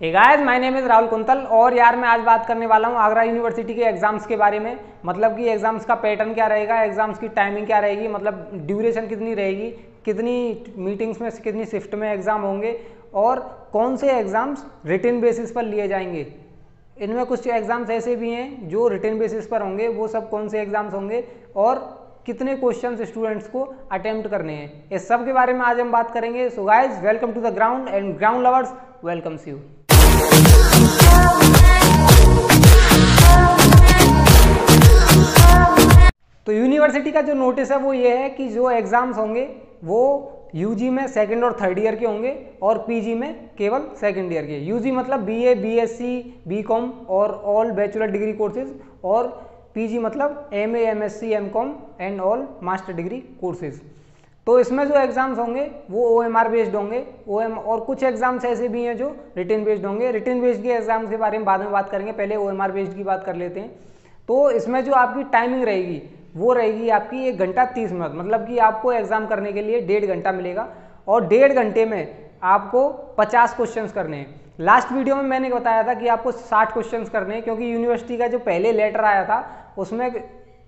Guys my name is Rahul Kuntal और यार मैं आज बात करने वाला हूँ आगरा यूनिवर्सिटी के एग्ज़ाम्स के बारे में। मतलब कि एग्ज़ाम्स का पैटर्न क्या रहेगा एग्ज़ाम्स की टाइमिंग क्या रहेगी मतलब ड्यूरेशन कितनी रहेगी, कितनी मीटिंग्स में, कितनी शिफ्ट में एग्ज़ाम होंगे और कौन से एग्ज़ाम्स रिटर्न बेसिस पर लिए जाएँगे। इनमें कुछ एग्ज़ाम्स ऐसे भी हैं जो रिटर्न बेसिस पर होंगे, वो सब कौन से एग्ज़ाम्स होंगे और कितने क्वेश्चंस स्टूडेंट्स को अटेम्प्ट करने हैं। इस सब के बारे में आज हम बात करेंगे। So guys welcome to the ground and ground lovers welcomes you तो यूनिवर्सिटी का जो नोटिस है वो ये है कि जो एग्ज़ाम्स होंगे वो यूजी में सेकंड और थर्ड ईयर के होंगे और पीजी में केवल सेकंड ईयर के। यूजी मतलब बीए, बीएससी, बीकॉम और ऑल बैचलर डिग्री कोर्सेज और पीजी मतलब MA, MSc, MCom and all master degree courses तो इसमें जो एग्ज़ाम्स होंगे, वो ओ एम आर बेस्ड होंगे। ओ एम और कुछ एग्ज़ाम्स ऐसे भी हैं जो रिटर्न बेस्ड होंगे। रिटर्न बेस्ड के एग्ज़ाम्स के बारे में बाद में बात करेंगे। पहले ओ एम आर बेस्ड की बात कर लेते हैं। तो इसमें जो आपकी टाइमिंग रहेगी, वो रहेगी आपकी एक घंटा तीस मिनट। मतलब कि आपको एग्ज़ाम करने के लिए डेढ़ घंटा मिलेगा। और डेढ़ घंटे में आपको पचास क्वेश्चन करने हैं। लास्ट वीडियो में मैंने बताया था कि आपको साठ क्वेश्चन करने हैं, क्योंकि यूनिवर्सिटी का जो पहले लेटर आया था, उसमें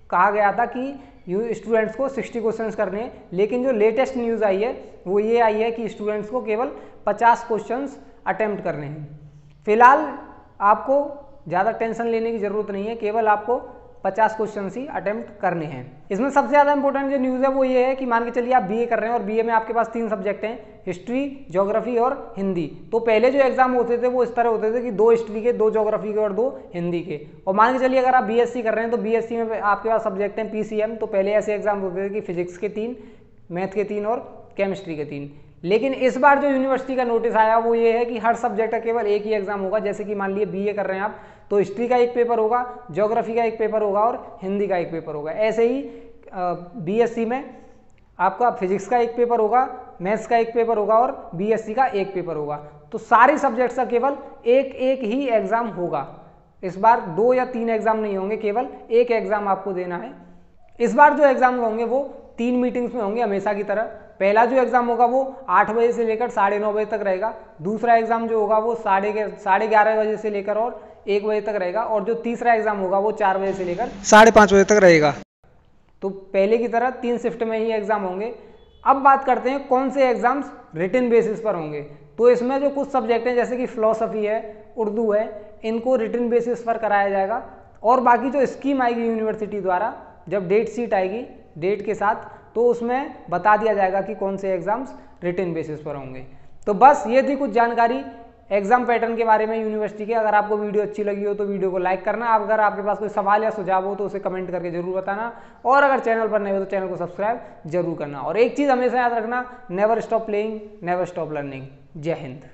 कहा गया था कि यू स्टूडेंट्स को 60 क्वेश्चंस करने हैं। लेकिन जो लेटेस्ट न्यूज़ आई है, वो ये आई है कि स्टूडेंट्स को केवल 50 क्वेश्चंस अटेम्प्ट करने हैं। फ़िलहाल आपको ज़्यादा टेंशन लेने की ज़रूरत नहीं है, केवल आपको पचास क्वेश्चन ही अटेम्प्ट करने हैं। इसमें सबसे ज़्यादा इंपॉर्टेंट जो न्यूज़ है वो ये है कि मान के चलिए आप बीए कर रहे हैं और बीए में आपके पास तीन सब्जेक्ट हैं हिस्ट्री ज्योग्राफी और हिंदी। तो पहले जो एग्ज़ाम होते थे वो इस तरह होते थे कि दो हिस्ट्री के, दो ज्योग्राफी के और दो हिंदी के। और मान के चलिए अगर आप बीएससी कर रहे हैं तो बीएससी में आपके पास सब्जेक्ट हैं पीसीएम तो पहले ऐसे एग्ज़ाम होते थे कि फिजिक्स के तीन मैथ के तीन और केमिस्ट्री के तीन। लेकिन इस बार जो यूनिवर्सिटी का नोटिस आया वो ये है कि हर सब्जेक्ट का केवल एक ही एग्ज़ाम होगा। जैसे कि मान लीजिए बीए कर रहे हैं आप तो हिस्ट्री का एक पेपर होगा ज्योग्राफी का एक पेपर होगा और हिंदी का एक पेपर होगा। ऐसे ही बीएससी में आपका फिजिक्स का एक पेपर होगा मैथ्स का एक पेपर होगा और बीएससी का एक पेपर होगा। तो सारे सब्जेक्ट्स का केवल एक एक ही एग्ज़ाम होगा। इस बार दो या तीन एग्ज़ाम नहीं होंगे, केवल एक एग्ज़ाम आपको देना है। इस बार जो एग्ज़ाम होंगे वो तीन मीटिंग्स में होंगे हमेशा की तरह। पहला जो एग्ज़ाम होगा वो आठ बजे से लेकर साढ़े नौ बजे तक रहेगा। दूसरा एग्ज़ाम जो होगा वो साढ़े साढ़े ग्यारह बजे से लेकर और एक बजे तक रहेगा और जो तीसरा एग्ज़ाम होगा वो चार बजे से लेकर साढ़े पाँच बजे तक रहेगा। तो पहले की तरह तीन शिफ्ट में ही एग्ज़ाम होंगे। अब बात करते हैं कौन से एग्ज़ाम्स रिटर्न बेसिस पर होंगे। तो इसमें जो कुछ सब्जेक्ट हैं, जैसे कि फ़िलोसफी है, उर्दू है, इनको रिटर्न बेसिस पर कराया जाएगा। और बाकी जो स्कीम आएगी यूनिवर्सिटी द्वारा, जब डेट सीट आएगी डेट के साथ तो उसमें बता दिया जाएगा कि कौन से एग्ज़ाम्स रिटर्न बेसिस पर होंगे। तो बस ये थी कुछ जानकारी एग्ज़ाम पैटर्न के बारे में यूनिवर्सिटी के। अगर आपको वीडियो अच्छी लगी हो तो वीडियो को लाइक करना। आप अगर आपके पास कोई सवाल या सुझाव हो तो उसे कमेंट करके ज़रूर बताना। और अगर चैनल पर नहीं हो तो चैनल को सब्सक्राइब ज़रूर करना। और एक चीज़ हमेशा याद रखना never stop playing never stop learning Jai Hind.